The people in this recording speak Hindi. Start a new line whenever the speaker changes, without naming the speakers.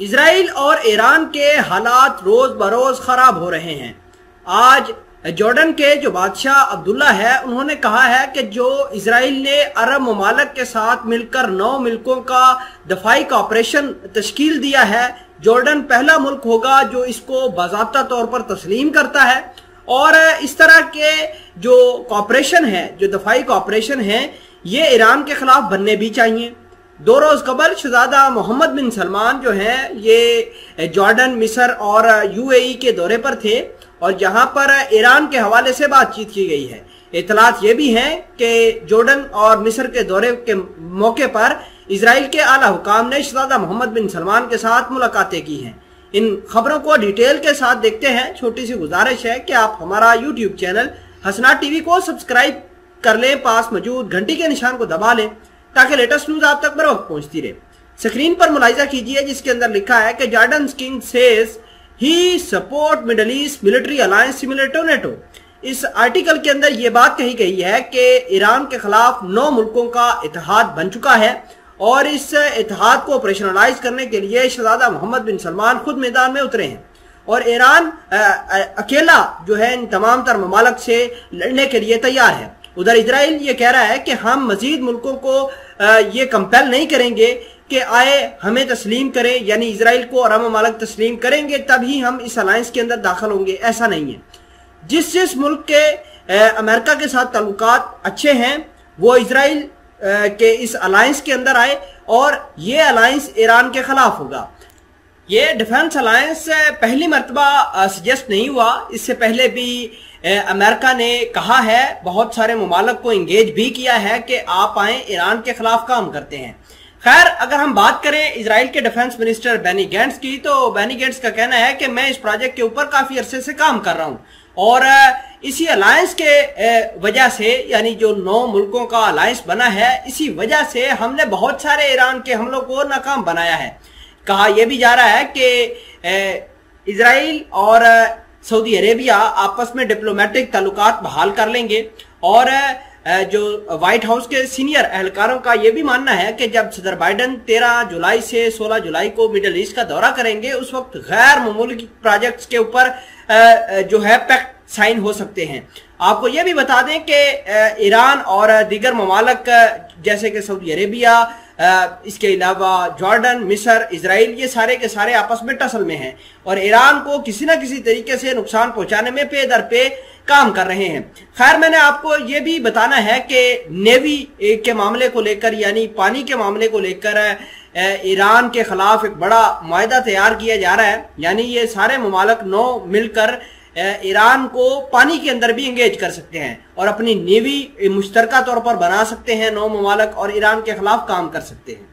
इसराइल और ईरान के हालात रोज बरोज खराब हो रहे हैं। आज जॉर्डन के जो बादशाह अब्दुल्ला है, उन्होंने कहा है कि जो इसराइल ने अरब ममालक के साथ मिलकर नौ मुल्कों का दफाई का ऑपरेशन तश्कील दिया है, जॉर्डन पहला मुल्क होगा जो इसको बाबा तौर पर तस्लीम करता है। और इस तरह के जो कॉपरेशन है, जो दफाई कॉपरेशन है, ये ईरान के खिलाफ बनने भी चाहिए। दो रोज कबल शहजादा मोहम्मद बिन सलमान जो हैं, ये जॉर्डन, मिस्र और यूएई के दौरे पर थे और जहाँ पर ईरान के हवाले से बातचीत की गई है। इतलात ये भी हैं कि जॉर्डन और मिस्र के दौरे के मौके पर इसराइल के आला हुकाम ने शहजादा मोहम्मद बिन सलमान के साथ मुलाकातें की हैं। इन खबरों को डिटेल के साथ देखते हैं। छोटी सी गुजारिश है कि आप हमारा यूट्यूब चैनल हसना टीवी को सब्सक्राइब कर लें, पास मौजूद घंटी के निशान को दबा लें। ताकि लेटेस्ट न्यूज़ आप तक बर वक्त पहुँचती रहे। स्क्रीन पर मुलायजा कीजिए, जिसके अंदर लिखा है कि Jordan king says he support Middle East military alliance similar to NATO इस आर्टिकल के अंदर यह बात कही गई है कि ईरान के खिलाफ नौ मुल्कों का इतिहाद बन चुका है और इस इतिहाद को ऑपरेशनलाइज करने के लिए शहजादा मोहम्मद बिन सलमान खुद मैदान में उतरे हैं। और ईरान अकेला जो है इन तमाम तर ममालक से लड़ने के लिए तैयार है। उधर इसराइल ये कह रहा है कि हम मजीद मुल्कों को ये कंपेल नहीं करेंगे कि आए, हमें तस्लीम करें, यानी इसराइल को अरब ममालक तस्लीम करेंगे, तभी हम इस अलायंस के अंदर दाखिल होंगे। ऐसा नहीं है। जिस जिस मुल्क के अमेरिका के साथ ताल्लुकात अच्छे हैं, वो इसराइल के इस अलायंस के अंदर आए और ये अलायंस ईरान के खिलाफ होगा। ये डिफेंस अलायंस पहली मरतबा सजेस्ट नहीं हुआ। इससे पहले भी अमेरिका ने कहा है, बहुत सारे ममालक को इंगेज भी किया है कि आप आए ईरान के खिलाफ काम करते हैं। खैर, अगर हम बात करें इसराइल के डिफेंस मिनिस्टर बैनी गेंट्स की तो बैनी गेंट्स का कहना है कि मैं इस प्रोजेक्ट के ऊपर काफ़ी अरसे से काम कर रहा हूँ। और इसी अलायंस के वजह से, यानी जो नौ मुल्कों का अलायंस बना है, इसी वजह से हमने बहुत सारे ईरान के हमलों को नाकाम बनाया है। कहा यह भी जा रहा है कि इसराइल और सऊदी अरेबिया आपस में डिप्लोमेटिक ताल्लुकात बहाल कर लेंगे। और जो व्हाइट हाउस के सीनियर एहलकारों का यह भी मानना है कि जब सदर बाइडन 13 जुलाई से 16 जुलाई को मिडल ईस्ट का दौरा करेंगे, उस वक्त गैर मामूली प्रोजेक्ट्स के ऊपर जो है पैक्ट साइन हो सकते हैं। आपको यह भी बता दें कि ईरान और दीगर ममालक, जैसे कि सऊदी अरेबिया इसके अलावा जॉर्डन, मिस्र, इसराइल, ये सारे के सारे आपस में टसल में हैं और ईरान को किसी ना किसी तरीके से नुकसान पहुँचाने में पे दर पे काम कर रहे हैं। खैर, मैंने आपको ये भी बताना है कि नेवी के मामले को लेकर, यानी पानी के मामले को लेकर ईरान के खिलाफ एक बड़ा माहा तैयार किया जा रहा है। यानी ये सारे ममालक नौ मिलकर ईरान को पानी के अंदर भी इंगेज कर सकते हैं और अपनी नेवी मुश्तरका तौर पर बना सकते हैं, नौ ममालक और ईरान के खिलाफ काम कर सकते हैं।